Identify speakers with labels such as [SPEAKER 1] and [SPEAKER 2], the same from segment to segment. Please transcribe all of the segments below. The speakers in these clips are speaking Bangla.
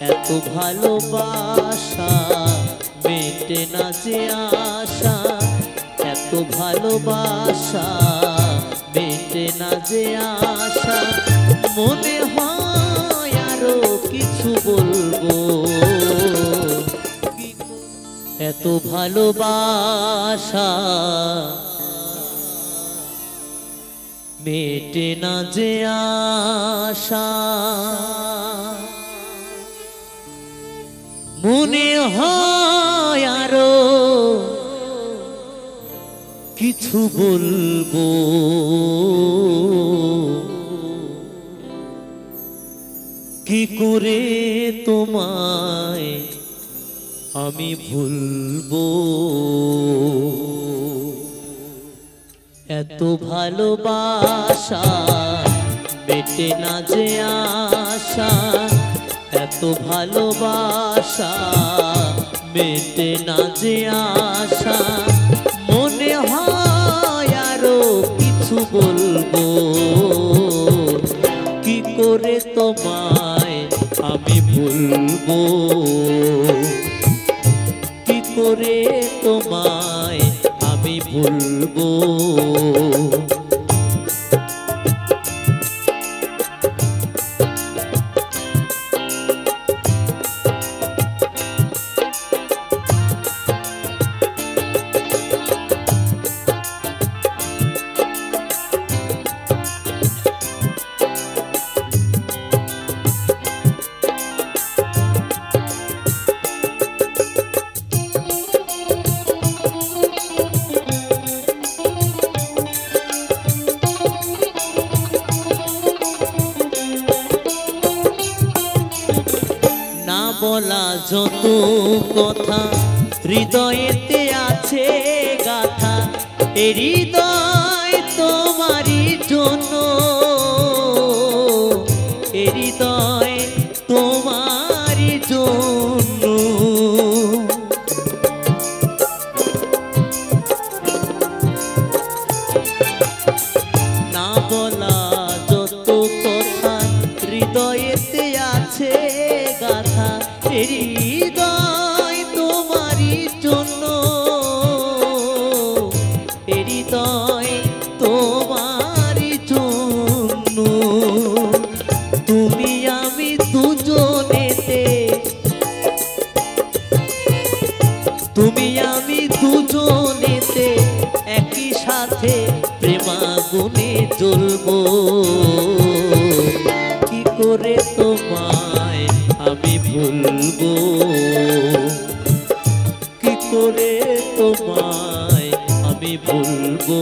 [SPEAKER 1] এত ভালোবাসা, মেটে না যে আশা। এত ভালোবাসা, মেটে না যে আশা। মনে হয় আরও কিছু বলব। এত ভালোবাসা, মেটে না যে আশা। হয় আরও কিছু বলব। কি করে তোমায় আমি ভুলবো? এত ভালোবাসা বেটে না যে আশা এত ভালোবাসা, মেটে না যে আশা। মনে হয় আরও কিছু বলব। কি করে তোমায় আমি ভুলবো কি করে তোমায় আমি ভুলবো বলা যত কথা, হৃদয়েতে আছে গাথা হৃদয় তোমারই জন্য। হৃদয় তোমারই জন্য। না বলা যত কথা, হৃদয়েতে আছে গাথা হৃদয় তোমারই জন্য। হৃদয় তোমারই জন্য। তুমি আমি দুজনেতে। তুমি আমি দুজনেতে একই সাথে প্রেমাগুনে জ্বলবো। কি করে তোমায় আমি ভুলবো?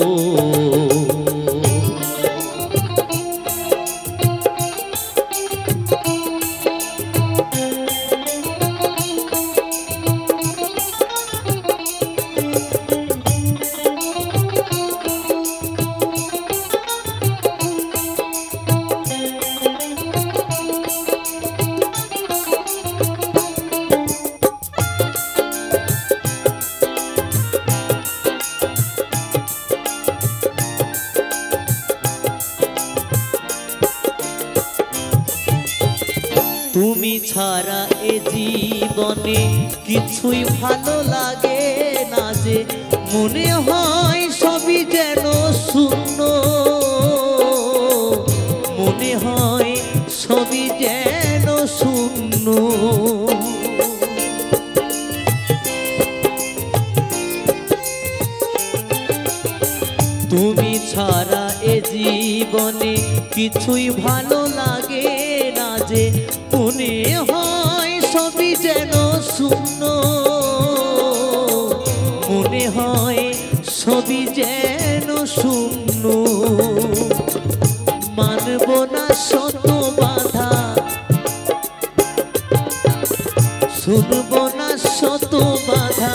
[SPEAKER 1] তুমি ছাড়া এ জীবনে কিছুই ভালো লাগে না যে মনে হয় সবই যেন শূন্য। মনে হয় সবই যেন শূন্য। তুমি ছাড়া এ জীবনে কিছুই ভালো লাগে না যে মনে হয় সবই যেন শূন্য। মনে হয় সবই যেন শূন্য। মানব না শত বাধা। শুনব না শত বাধা,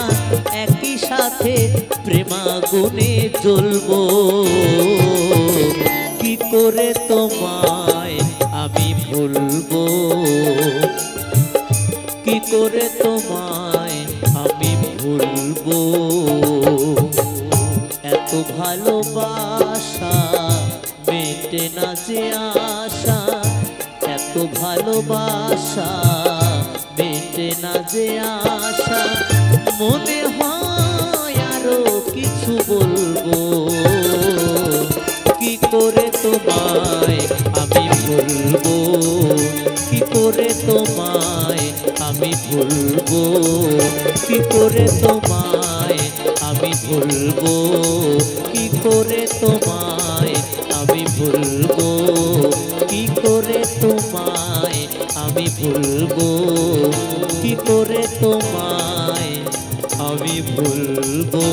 [SPEAKER 1] একই সাথে প্রেমাগুনে জ্বলবো। কি করে তোমায় করে তোমায় আমি ভুলবো। এত ভালোবাসা মেটে না যে আশা, এত ভালোবাসা মেটে না যে আশা। মনে হয় আরও কিছু বলব। কি করে তোমায় আমি ভুলবো? ভুলবো কি করে তোমায় আমি ভুলবো কি করে তোমায় আমি ভুলবো কি করে তোমায় আমি ভুলবো কি করে তোমায় আমি ভুলবো